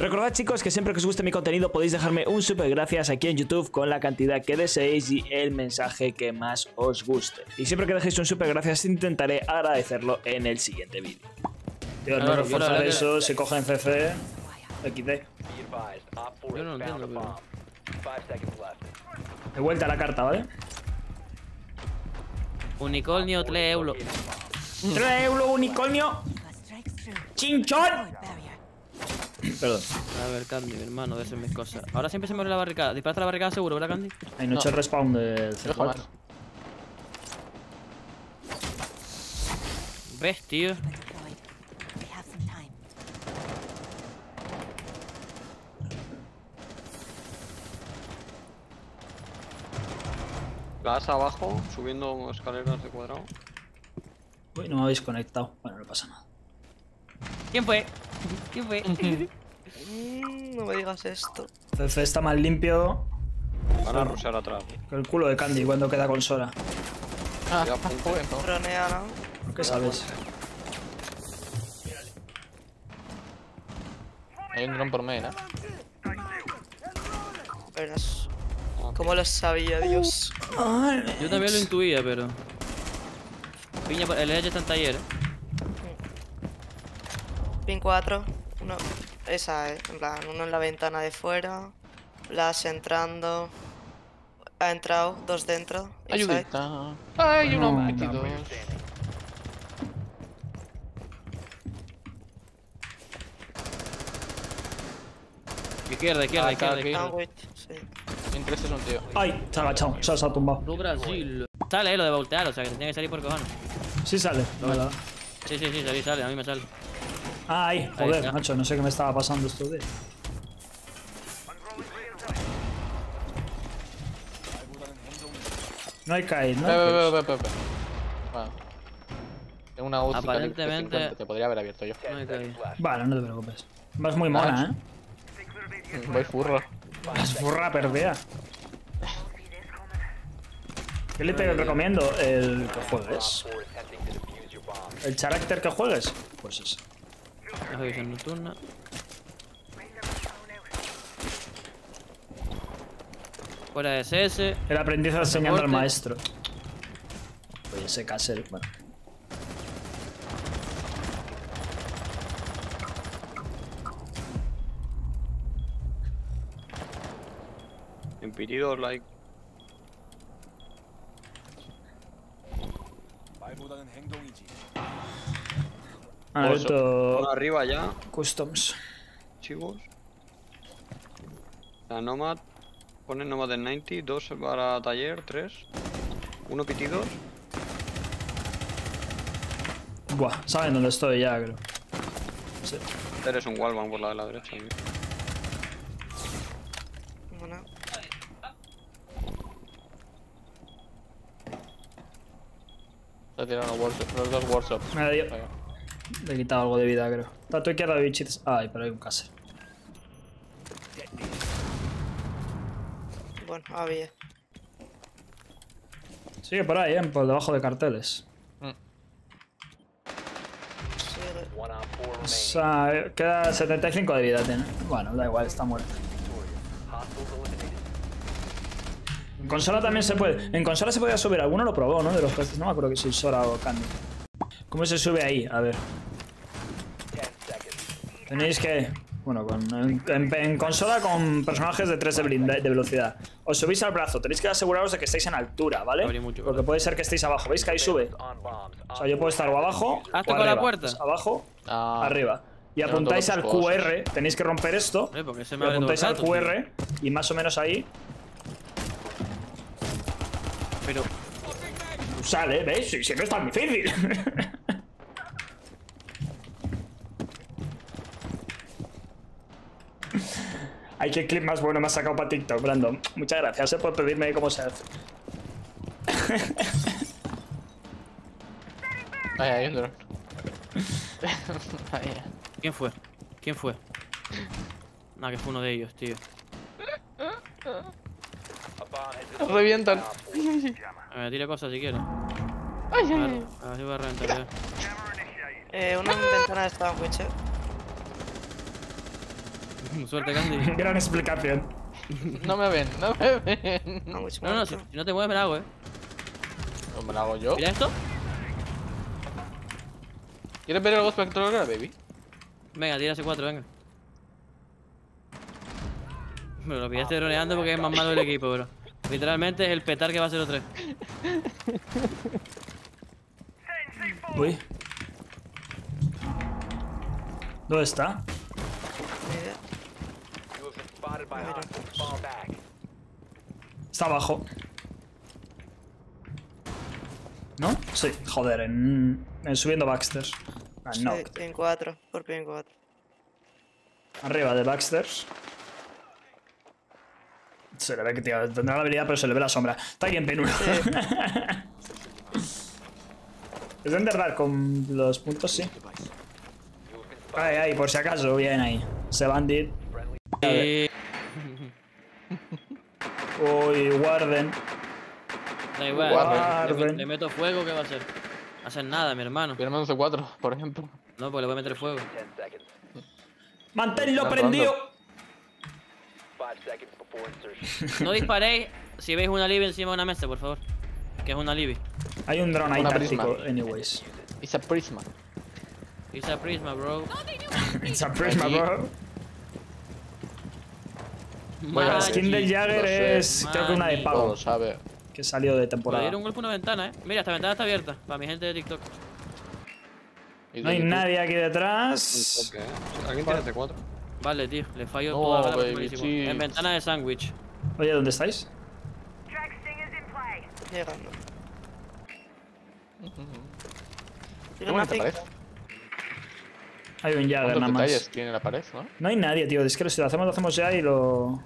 Recordad chicos que siempre que os guste mi contenido podéis dejarme un super gracias aquí en YouTube con la cantidad que deseéis y el mensaje que más os guste. Y siempre que dejéis un super gracias intentaré agradecerlo en el siguiente vídeo. Tío, no reforzar verdad que- eso, se cogen CC, XD. Yo no lo entiendo, pero... De vuelta a la carta, ¿vale? Unicornio 3 euros. 3 euros unicornio, chinchón. Perdón, A ver, Candy, mi hermano, de hacer mis cosas. Ahora siempre se me abre la barricada. Disparaste la barricada seguro, ¿verdad, Candy? hay noche No. respawn del Yo jamás. C4. ¿Ves, tío? Gas abajo, subiendo escaleras de cuadrado. Uy, no me habéis conectado. Bueno, no pasa nada. ¿Quién fue? ¿Quién fue? Mm, no me digas esto. CC está más limpio Van a rushear atrás. que el culo de Candy cuando queda con Sora. Ah. Dronea, ¿no? ¿Qué sabes? Hay un dron por medio, ¿no? Verás. ¿Cómo lo sabía, Dios? Yo también lo intuía, pero... Piña, el Edge está en taller, ¿eh? Pin 4. Uno. Esa, eh. En plan, uno en la ventana de fuera. Las entrando. Ha entrado, dos dentro. inside. Ayudita. Ay, uno No, 22. Izquierda, izquierda, Ah, izquierda, izquierda. Sandwich, sí. En tres es un tío. ¡Ay! Se ha agachado, se ha, se ha tumbado. Blue Brasil. Sale, eh, lo de voltear, o sea que te tiene que salir por cojones. Sí sale. ¿verdad? Sí, sí, sí, sale, sale, a mí me sale. Ah, ahí. Ahí Joder, macho, no sé qué me estaba pasando estos días. No hay Kite, ¿no? Ve, ve, ve, ve, ve, ve. Bueno. Tengo una UCI Aparentemente- 50, Te podría haber abierto yo. No caí. Vale, no te preocupes. Vas muy mona, ¿eh? Voy furro. Vas burra perdida. ¿Qué le te recomiendo? El que juegues. El carácter que juegues. Pues ese. La nocturna. Fuera de SS. El aprendiz enseñando al maestro. Oye, ese caser, bueno. Like. Alberto Uno arriba ya, Customs. chicos. La Nomad. Ponen Nomad en 90, dos para taller, tres. Uno pitidos. Buah, saben dónde estoy ya, creo. Sí. Eres un wallbang por la de la derecha. tío. Bueno. Se ha tirado los, dos workshops. Me. Le he quitado algo de vida, creo. Está a tu izquierda, bichitos. Ay, pero hay un caser. Bueno, había. Sigue por ahí, ¿eh? Por debajo de carteles. Sigue. O sea, queda 75 de vida, tiene. Bueno, da igual, está muerto. En consola también se puede. En consola se podía subir. Alguno lo probó, ¿no? De los jueces. No me acuerdo que si Sora o Candy. ¿Cómo se sube ahí? A ver. Tenéis que. Bueno, con, en, en- en consola con personajes de 3 de, blinda- de velocidad. Os subís al brazo. Tenéis que aseguraros de que estéis en altura, ¿vale? Porque puede ser que estéis abajo. ¿Veis que ahí sube? O sea, yo puedo estar o abajo. ¿Has o la puerta? Pues abajo, Ah, arriba. Y apuntáis al. QR, tenéis que romper esto. Porque se Y me el apuntáis al tío. QR y más o menos ahí Pero... sale, ¿veis? Si, si no es tan difícil. Ay, qué clip más bueno me has sacado para TikTok, Brandon. Muchas gracias eh, por pedirme cómo se hace. Ahí hay un dron. Ahí. ¿Quién fue? ¿Quién fue? Nah, que fue uno de ellos, tío. Revientan. A ver, tira cosas si quieres. Ay, ay, A ver, a ver si va a reventar ya. Eh, en ventana de eh. Suerte, Candy. Gran explicación. No me ven, no me ven. Sándwich No, no, si, si no te mueves me la hago, eh. ¿Cómo me lo hago yo? Mira esto. ¿Quieres ver el Ghost Spectral baby? Venga, tira ese 4, venga. Me lo pillaste droneando porque es más malo el equipo, bro. Literalmente es el petar que va a 0-3. Uy. ¿Dónde está? Está abajo. ¿No? Sí, joder, en, en subiendo Baxters. Ah, no. Sí, pin 4, por pin 4. Arriba de Baxters. Se le ve que tío, tendrá la habilidad, pero se le ve la sombra. Está aquí en pin 1. es de enterrar con los puntos, sí. Ay, ay, por si acaso, bien ahí. Se bandit. Y... Uy, Warden. Da igual, Guarden. le, le meto fuego, ¿qué va a hacer? No hacer nada, mi hermano. Quiero un C4, por ejemplo. No, pues le voy a meter fuego. ¡Manténlo prendido! No disparéis si veis una Libby encima de una mesa, por favor. Que es una Libby. Hay un drone ahí Una táctico, prisma. anyways. It's a Prisma. It's a Prisma, bro. It's a prisma, bro. La skin del Jagger es, creo que una de pago, sabe. que salió de temporada. ir un golpe a una ventana, eh. Mira, esta ventana está abierta. Para mi gente de TikTok. No hay YouTube. nadie aquí detrás. Ok. ¿Alguien tiene C4? Vale, tío. Le fallo No, toda la. En ventana de sándwich. Oye, ¿dónde estáis? Llegando. Tira una pared. Hay un Jagger ¿Cuántos nada detalles más. tiene la pared, no? No hay nadie, tío. Es que si lo hacemos, lo hacemos ya y lo...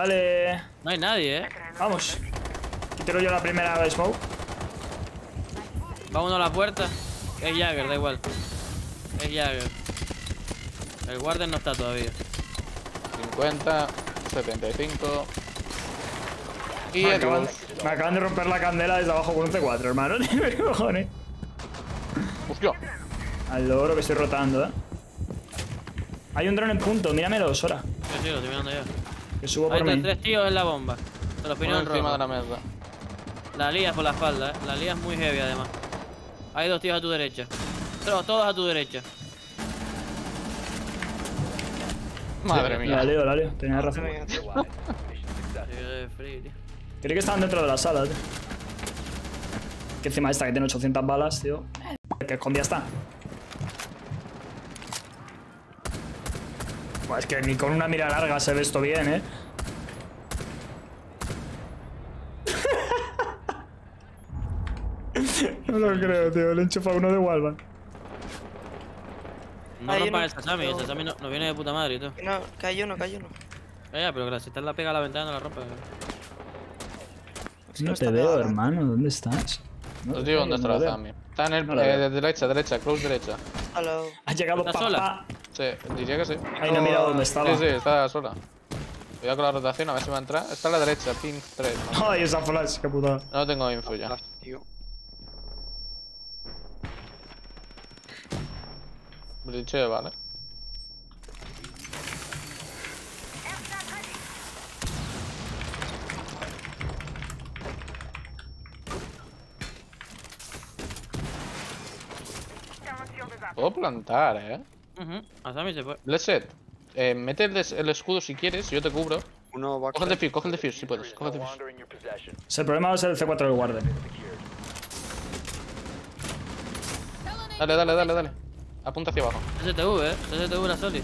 Dale. No hay nadie, eh. Vamos. Aquí tiro yo la primera smoke. Va uno a la puerta. Es Jagger, da igual. Es Jagger. El Warden no está todavía. 50, 75. Y Me acaban, me acaban de romper la candela desde abajo con un C4, hermano. ¿Qué cojones? Hostia. Al loro que estoy rotando, eh. Hay un drone en punto, míramelo, Sora. Sí, sí, lo estoy mirando ya. Que subo Ahí por están mí. tres tíos en la bomba. Te los Uno encima de la mesa. La lías por la espalda, eh. La lías muy heavy además. Hay dos tíos a tu derecha. Todos, todos a tu derecha. Madre La mía. leo, la leo. Tenías razón. Creí que estaban dentro de la sala, tío. Que encima esta que tiene 800 balas, tío. Que escondida está. Es que ni con una mira larga se ve esto bien, eh. no lo creo, tío. Le enchufa uno de Walvan. No uno- el sasami, el sasami no, nos viene de puta madre. Que No, hay uno, hay uno. Ya, pero que la- si está en la pega a la ventana no la rompe. Es que No te veo, pegada. hermano. ¿Dónde estás? No Os te digo veo, dónde está la. Zami. Está en el. Eh, de derecha, derecha, close derecha. Hello. Ha llegado ¿Está papá. sola? Sí, diría que sí. Ay, no he mirado dónde estaba. Sí, sí, está sola. Cuidado con la rotación, a ver si va a entrar. Está a la derecha, ping 3. No, Ay, esa flash, qué putada. no tengo info ya. Tío. Bridge, vale. Puedo plantar, eh. Ujú, Asami se fue. Blessed, eh, mete el, escudo si quieres, yo te cubro. Uno va Coge el defuse, coge el defuse si puedes, coge el defuse. Si el problema va a ser el C4 del Warden. Dale, dale, dale, dale. Apunta hacia abajo. STV, eh. STV la Soli.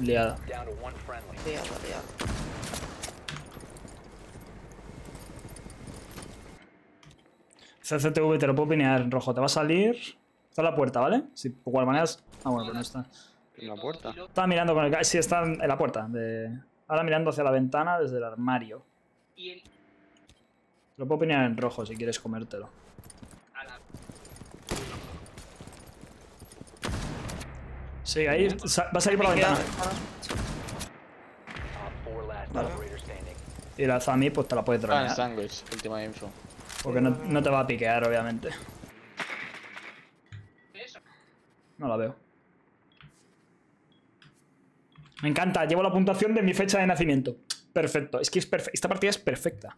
Liada. Liado, liado. CCTV te lo puedo pinear en rojo. Te va a salir. Está en la puerta, ¿vale? Si por cual maneras. Ah, bueno, pues no está. en la puerta. Estaba mirando con el. Sí, está en la puerta. De... Ahora mirando hacia la ventana desde el armario. Te lo puedo pinear en rojo si quieres comértelo. Sí, ahí va a salir por la ventana. Vale. Y la Zami, pues te la puedes en dronear. sandwich, última info. Porque no, no te va a piquear, obviamente. No la veo. Me encanta, llevo la puntuación de mi fecha de nacimiento. Perfecto, es que es perfe- esta partida es perfecta.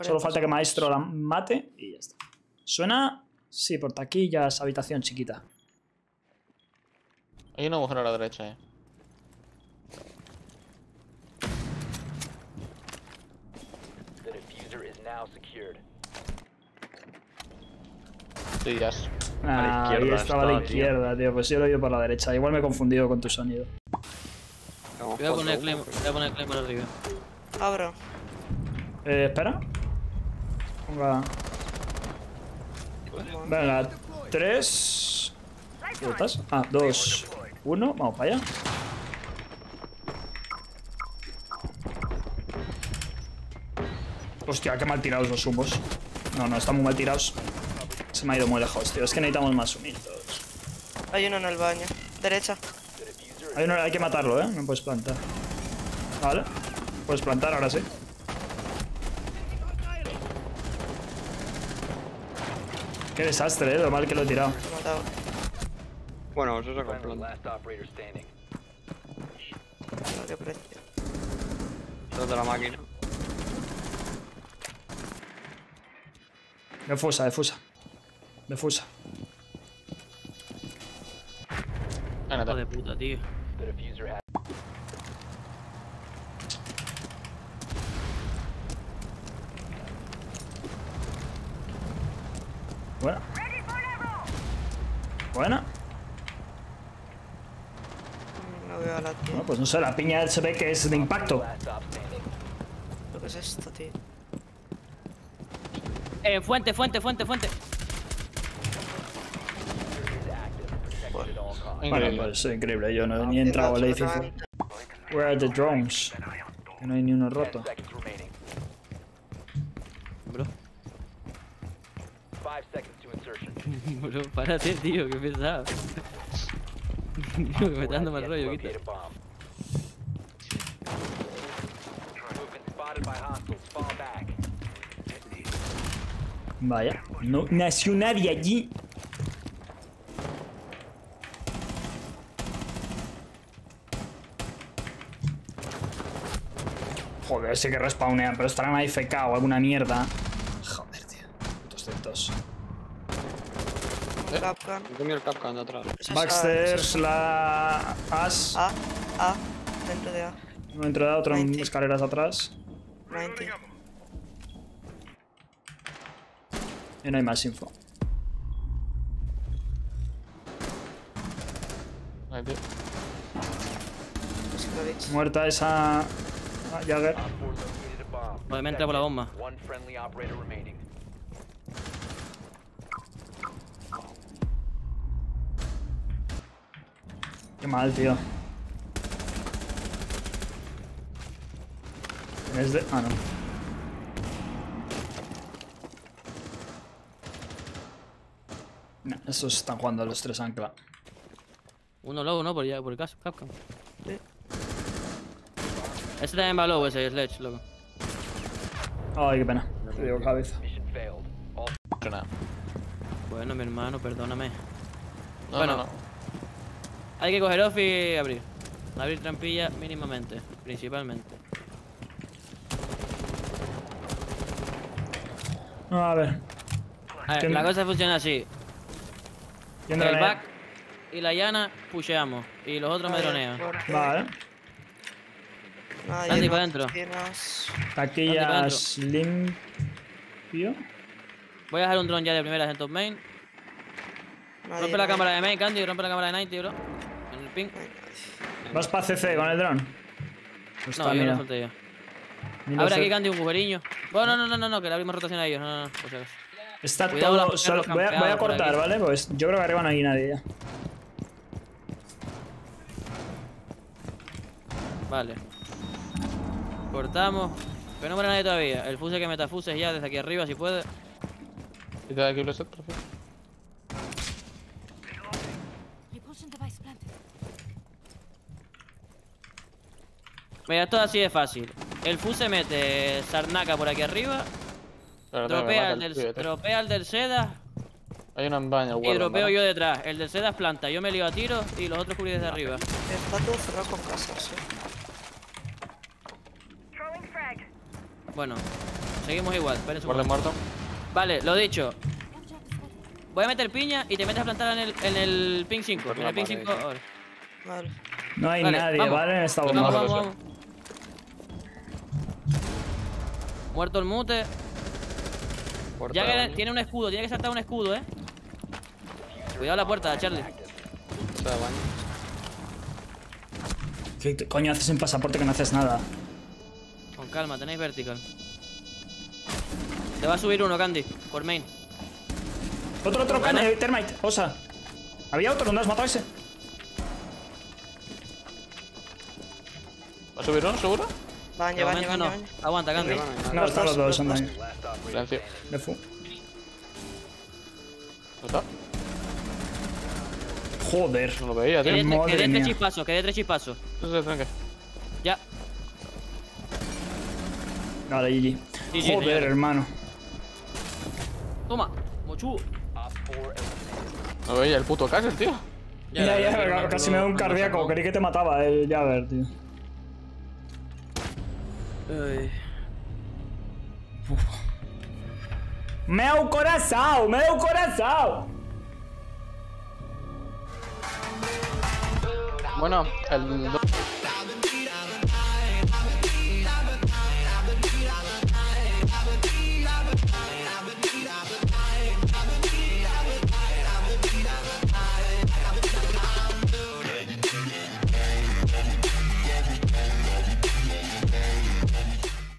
Solo falta que Maestro la mate y ya está. ¿Suena? Sí, por taquillas, habitación chiquita. Hay un agujero a la derecha, eh. The diffuser is now secured. Sí, ya es. Ah, ahí izquierda estaba a la tío. izquierda, tío. Pues yo lo he oído por la derecha. Igual me he confundido con tu sonido. Voy a poner claim, voy a poner claim por arriba. Abro. Eh, espera. Ponga. Venga, 3. ¿Dónde estás? Ah, 2, 1. Vamos para allá. Hostia, qué mal tirados los humos. No, no, están muy mal tirados. Se me ha ido muy lejos, tío. Es que necesitamos más humitos. Hay uno en el baño. Derecha. Hay, uno- hay que matarlo, ¿eh? No puedes plantar. Vale. Puedes plantar, ahora sí. Qué desastre, ¿eh? Lo mal que lo he tirado. Bueno, eso se qué precio. Es de la máquina. Defusa, defusa. Defusa. Venga, Hijo de puta, tío. Buena. Buena. No veo a la tía. Bueno, pues no sé, la piña se ve que es de impacto. ¿Lo que es esto, tío? Eh, fuente, fuente, fuente, fuente. Bueno, pues increíble. Yo no he ni entrado al edificio. Where are the drones? Que no hay ni uno roto. Bro, Five seconds to insertion. bro, párate, tío, qué pesado. Tío, que me está dando mal rollo, quita. Vaya. No nació nadie allí. Joder, sí que respawnean, pero estarán AFK o alguna mierda. Joder, tío. Putos Capcan. He comido el Capcan de atrás. Esa es Baxter, A, la As. A, A. Dentro de A. Uno dentro de A, otro en 90. escaleras atrás. 90. Y no hay más info. Ahí, tío. Es que lo he dicho. Muerta esa. Ah, Jagger. Op 4 located a bomb. Joder, me entra por la bomba. One friendly operator remaining. Qué mal, tío. Es de. Ah, no. No, estos están jugando a los tres ancla. Uno low, ¿no? Por, ya, por el caso, Capcom. Ese también va low, ese Sledge, loco. Ay, qué pena. Te digo cabeza. No. Bueno, mi hermano, perdóname. No, Bueno. no, no. Hay que coger off y abrir. Abrir trampilla mínimamente, principalmente. A ver. A ver, ¿Quién- la cosa funciona así. ¿Quién El back y la llana pusheamos. Y los otros me dronean. Porque Vale. Nadie Andy, en pa' las dentro. oficinas. Taquillas limpio. Voy a dejar un drone ya de primeras en top main. Nadie, Rompe la nadie. cámara de main, Candy, rompe la cámara de 90, bro. En el ping. ¿Vas para CC con el dron? Pues No, yo mira. ya. Mira, Abre aquí, Candy, un agujeriño. Bueno, no, no, no, no, que le abrimos rotación a ellos. No, no, no, por si acaso. Está Cuidado todo. solo- voy, a, voy a cortar. ¿vale? Pues yo creo que arriba no hay nadie ya. Vale. Cortamos. Que no muere nadie todavía. El fuse que metafuses ya desde aquí arriba, si puede. Quita de aquí el set, por favor. Repulsion device planted. Mira, esto así de fácil. El fuse mete Sarnaka por aquí arriba. Pero Dropea el, el del, dropea el del Seda. Hay una en baño, Y dropeo yo detrás. El del Seda es planta. Yo me lío a tiro y los otros cubrí desde arriba. Está todo cerrado con casas, eh. Bueno, seguimos igual. espérense un muerto. Vale, lo dicho. Voy a meter piña y te metes a plantar en el, en el ping 5. Pues En el ping la 5. pared, ahora. Vale. No hay Vale, nadie, vamos. ¿vale? En esta Vamos, bomba. vamos. Muerto el mute. Puerta Ya que tiene un escudo, tiene que saltar un escudo, eh. Cuidado la puerta, Charlie. ¿Qué coño haces en pasaporte que no haces nada? Calma, tenéis vertical. Te va a subir uno, Candy, por main. Otro, otro, can- eh, Termite, osa. Había otro, ¿no has matado ese? ¿Va a subir uno, seguro? Baño, baño, baño, no. baño. Aguanta, Candy. No. No, están los dos, andan Silencio. De fu. ¿No está? Joder. No lo veía, tío. dé Madre que dé mía. tres chispazos, que dé tres chispazos. Sí, sí, tranqui. Vale, GG. GG, Joder, hermano. Toma, mochu. Op 4 eliminated. No veía el puto Castle, tío. Ya, ya, casi me da un cardíaco. Creí que te mataba, eh. Ya a ver, tío. Ay. ¡Meu corazón! ¡Meu corazón! Bueno, el...